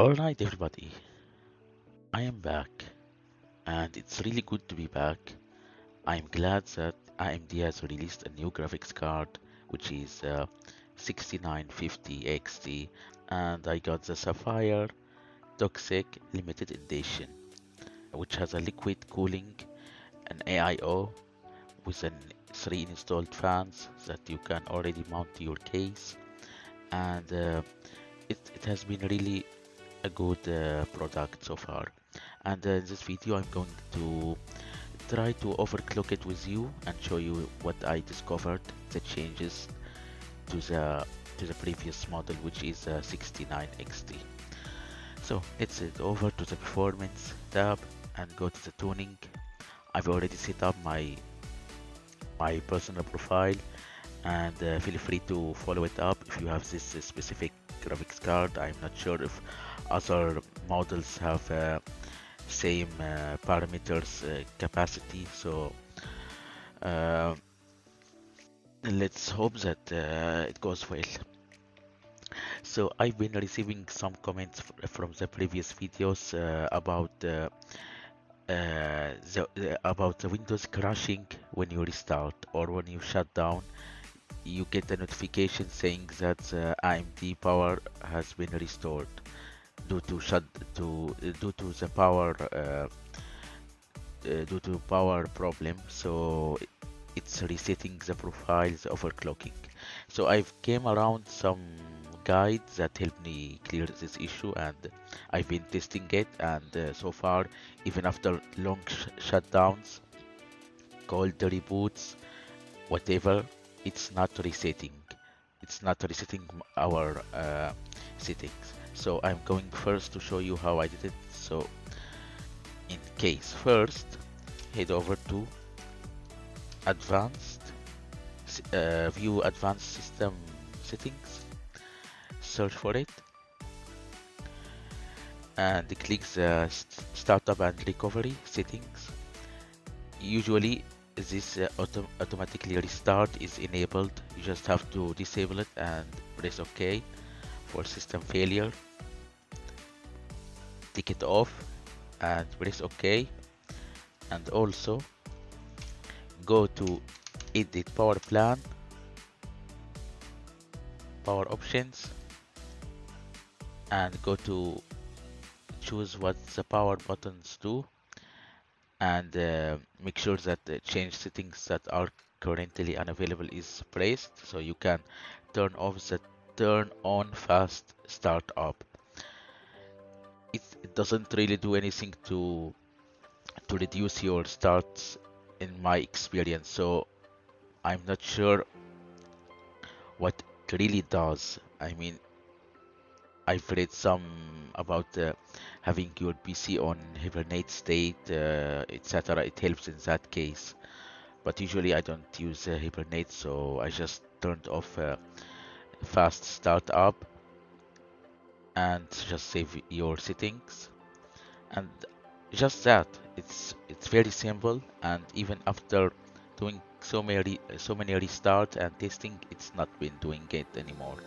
Alright, everybody, I am back, and it's really good to be back. I'm glad that AMD has released a new graphics card, which is uh, 6950 XT, and I got the Sapphire Toxic Limited Edition, which has a liquid cooling, an AIO with an three installed fans that you can already mount to your case, and uh, it, it has been really a good uh, product so far. And uh, in this video I'm going to try to overclock it with you and show you what I discovered the changes to the to the previous model which is uh, 69XT so let's head over to the performance tab and go to the tuning. I've already set up my my personal profile and uh, feel free to follow it up if you have this uh, specific graphics card. I'm not sure if other models have uh, same uh, parameters uh, capacity. So uh, let's hope that uh, it goes well. So I've been receiving some comments from the previous videos uh, about uh, the, about the Windows crashing when you restart or when you shut down you get a notification saying that the AMD power has been restored due to shut to due to the power uh, uh, due to power problem. So it's resetting the profiles overclocking. So I've came around some guides that helped me clear this issue and I've been testing it. And uh, so far even after long sh shutdowns cold reboots whatever it's not resetting. It's not resetting our uh, settings. So I'm going first to show you how I did it. So in case first head over to advanced uh, view advanced system settings. Search for it. And click the startup and recovery settings. Usually this uh, auto automatically restart is enabled. You just have to disable it and press ok for system failure. Tick it off and press ok. And also go to edit power plan power options and go to choose what the power buttons do and uh, make sure that the change settings that are currently unavailable is pressed so you can turn off the turn on fast startup it, it doesn't really do anything to to reduce your starts in my experience so I'm not sure what it really does. I mean I've read some about uh, having your PC on hibernate state uh, etc it helps in that case. But usually I don't use uh, hibernate so I just turned off uh, fast startup and just save your settings. And just that it's it's very simple. And even after doing so many so many restarts and testing it's not been doing it anymore.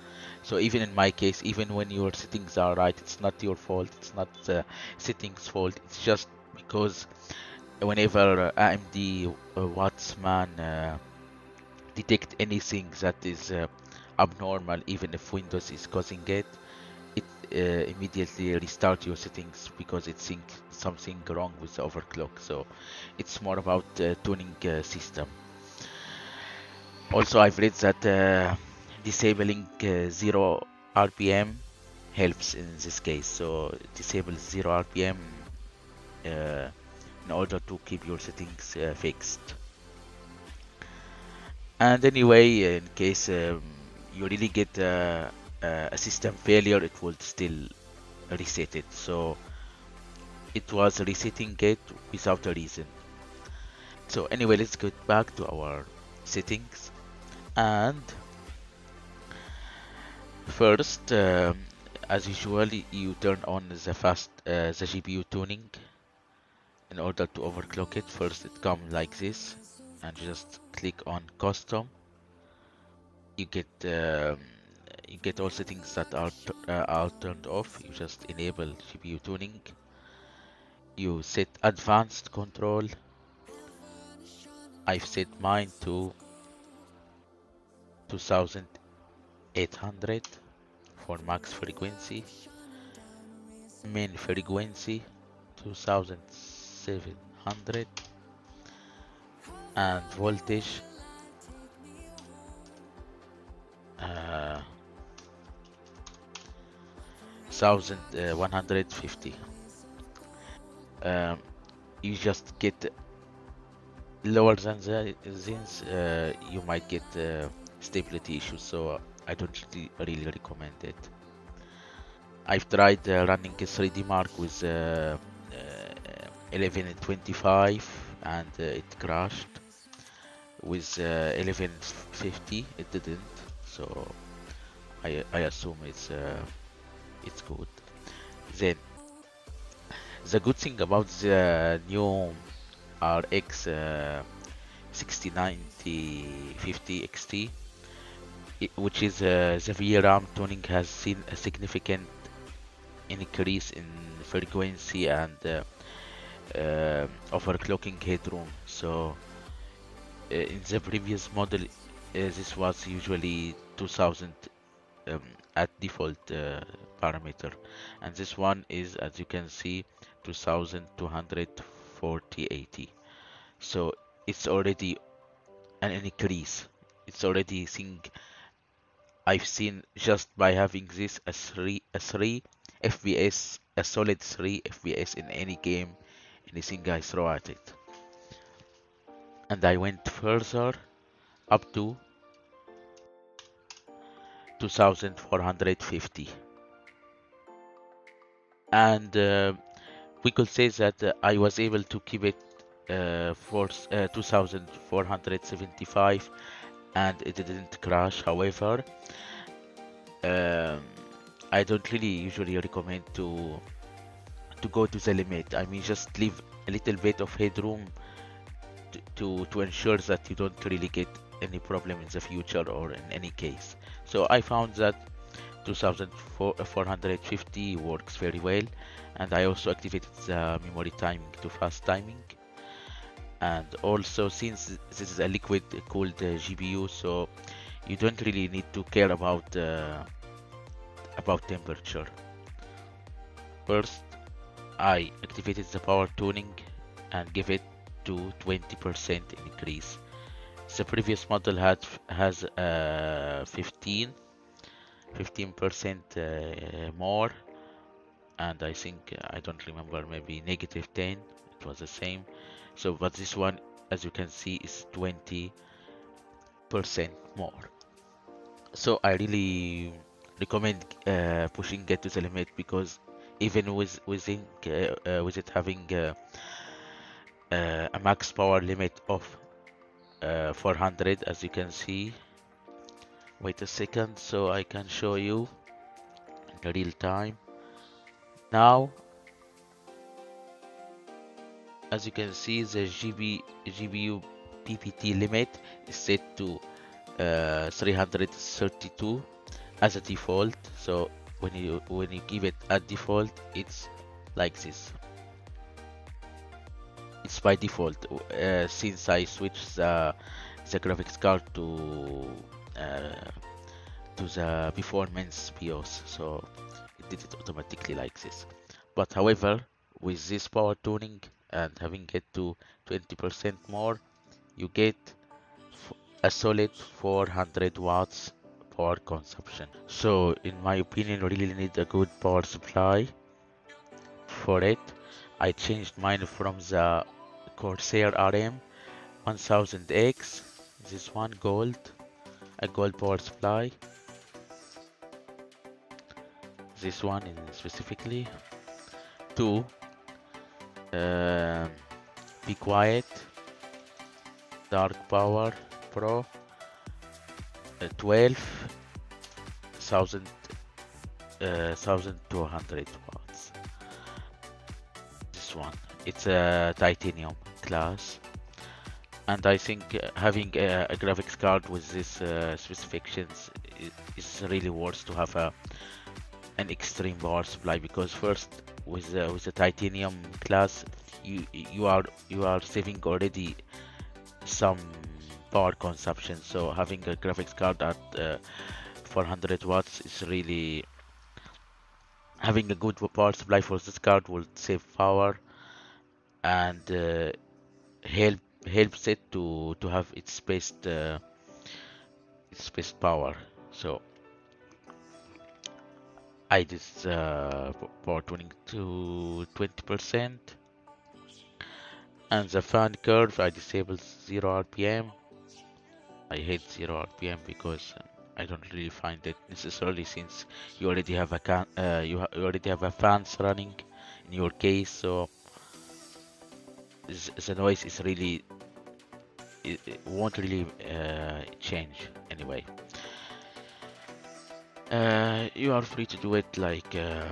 So even in my case even when your settings are right it's not your fault it's not the settings fault. It's just because whenever AMD uh, Wattman uh, detect anything that is uh, abnormal even if Windows is causing it uh, immediately restart your settings because it thinks something wrong with the overclock. So it's more about uh, tuning uh, system also I've read that uh, disabling uh, zero RPM helps in this case. So disable zero RPM uh, in order to keep your settings fixed. And anyway in case um, you really get uh, a system failure it will still reset it. So it was resetting it without a reason. So anyway let's get back to our settings and first um, as usual you turn on the fast uh, the GPU tuning in order to overclock it first it comes like this and just click on custom you get um, you get all settings that are, uh, are turned off. You just enable GPU tuning. You set advanced control. I've set mine to 2800 for max frequency. Main frequency 2700 and voltage uh, 1150 um, you just get lower than the things uh, you might get uh, stability issues so I don't really, really recommend it. I've tried uh, running a 3DMark with uh, 1125 and uh, it crashed. With uh, 1150 it didn't. So I, I assume it's uh, it's good. Then the good thing about the new RX uh, 6090 50 XT which is uh, the VRAM tuning has seen a significant increase in frequency and uh, uh, overclocking headroom. So uh, in the previous model uh, this was usually 2000 um, at default uh, parameter. And this one is as you can see 2240 80 so it's already an increase. It's already seeing I've seen just by having this a 3 a 3 FPS a solid 3 FPS in any game anything I throw at it. And I went further up to 2450 and uh, we could say that uh, I was able to keep it uh, for uh, 2475 and it didn't crash however um, I don't really usually recommend to to go to the limit. I mean just leave a little bit of headroom to, to, to ensure that you don't really get any problem in the future or in any case. So I found that 2450 works very well and I also activated the memory timing to fast timing and also since this is a liquid cooled uh, GPU so you don't really need to care about uh, about temperature. First I activated the power tuning and give it to 20% increase. The previous model had has uh, 15 15% uh, more and I think I don't remember maybe negative 10 it was the same. So but this one as you can see is 20 percent more. So I really recommend uh, pushing it to the limit because even with within uh, uh, with it having uh, uh, a max power limit of uh, 400 as you can see. Wait a second so I can show you in real time now. As you can see the GB, GPU PPT limit is set to uh, 332 as a default. So when you when you give it a default it's like this. It's by default uh, since I switched the, the graphics card to uh, to the performance BIOS so did it automatically like this. But however with this power tuning and having it to 20% more you get a solid 400 watts power consumption. So in my opinion really need a good power supply for it. I changed mine from the Corsair RM 1000X this one gold a gold power supply this one specifically. Two uh, be quiet dark power pro uh, 12 thousand uh, thousand two hundred watts. This one it's a titanium class and I think uh, having a, a, graphics card with these uh, specifications is really worth to have a extreme power supply because first with the, with the titanium class you you are you are saving already some power consumption. So having a graphics card at uh, 400 watts is really having a good power supply for this card will save power and uh, help helps it to to have its best uh, its spaced power. So I just uh, power tuning to 20% and the fan curve I disable 0 RPM I hate 0 RPM because uh, I don't really find it necessarily since you already have a can uh, you, ha you already have a fans running in your case so the noise is really it, it won't really uh, change anyway uh, you are free to do it like uh,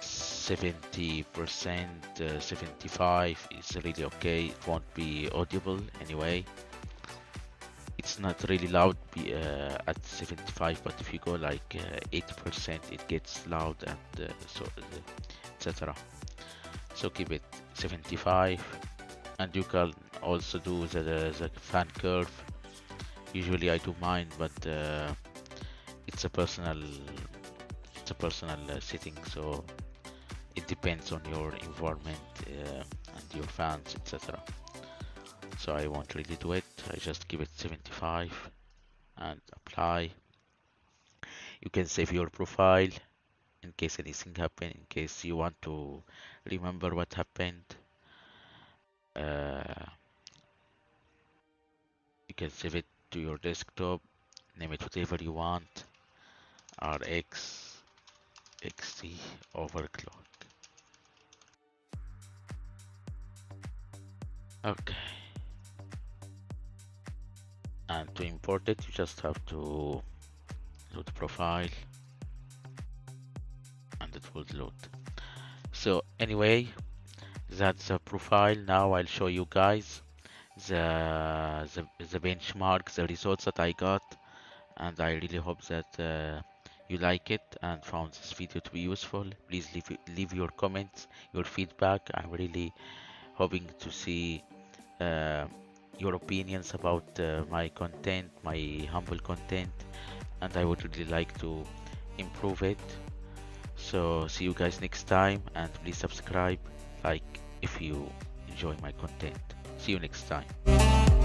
70 percent uh, 75 is really okay. It won't be audible anyway. It's not really loud be, uh, at 75 but if you go like 80 uh, percent it gets loud and so etc so keep it 75 and you can also do the, the fan curve. Usually I do mine but uh, it's a personal it's a personal uh, setting so it depends on your environment uh, and your fans etc so I won't really do it. I just give it 75 and apply. You can save your profile in case anything happen in case you want to remember what happened. Uh, you can save it to your desktop name it whatever you want RX XT overclock. Okay. And to import it you just have to load the profile and it will load. So anyway that's the profile. Now I'll show you guys the, the, the benchmark the results that I got and I really hope that uh, you like it and found this video to be useful please leave leave your comments your feedback. I'm really hoping to see uh, your opinions about uh, my content my humble content and I would really like to improve it. So see you guys next time and please subscribe like if you enjoy my content. See you next time